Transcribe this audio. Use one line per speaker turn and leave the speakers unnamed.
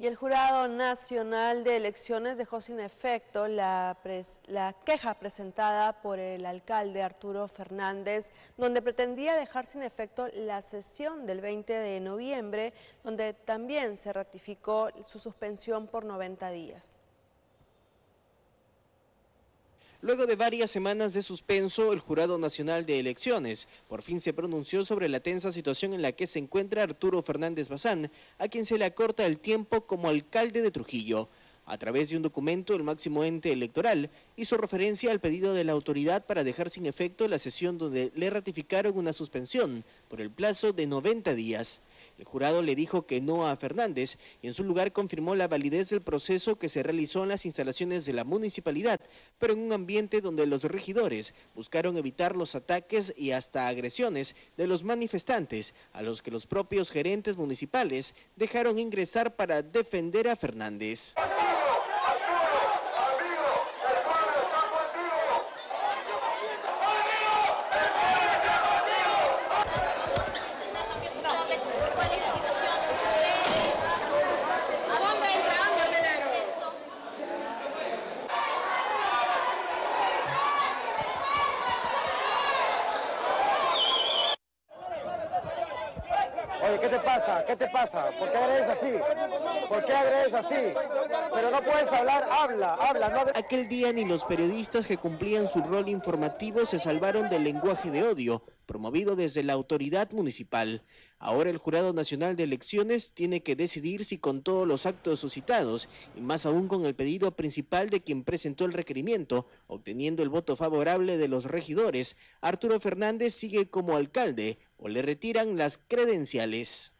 Y el Jurado Nacional de Elecciones dejó sin efecto la, queja presentada por el alcalde Arturo Fernández, donde pretendía dejar sin efecto la sesión del 20 de noviembre, donde también se ratificó su suspensión por 90 días.
Luego de varias semanas de suspenso, el Jurado Nacional de Elecciones por fin se pronunció sobre la tensa situación en la que se encuentra Arturo Fernández Bazán, a quien se le acorta el tiempo como alcalde de Trujillo. A través de un documento, el máximo ente electoral hizo referencia al pedido de la autoridad para dejar sin efecto la sesión donde le ratificaron una suspensión por el plazo de 90 días. El jurado le dijo que no a Fernández y en su lugar confirmó la validez del proceso que se realizó en las instalaciones de la municipalidad, pero en un ambiente donde los regidores buscaron evitar los ataques y hasta agresiones de los manifestantes, a los que los propios gerentes municipales dejaron ingresar para defender a Fernández.
¿Qué te pasa? ¿Qué te pasa? ¿Por qué agredes así? ¿Por qué agredes así? Pero no puedes hablar, habla, habla.
Aquel día ni los periodistas que cumplían su rol informativo se salvaron del lenguaje de odio, promovido desde la autoridad municipal. Ahora el Jurado Nacional de Elecciones tiene que decidir si con todos los actos suscitados, y más aún con el pedido principal de quien presentó el requerimiento, obteniendo el voto favorable de los regidores, Arturo Fernández sigue como alcalde o le retiran las credenciales.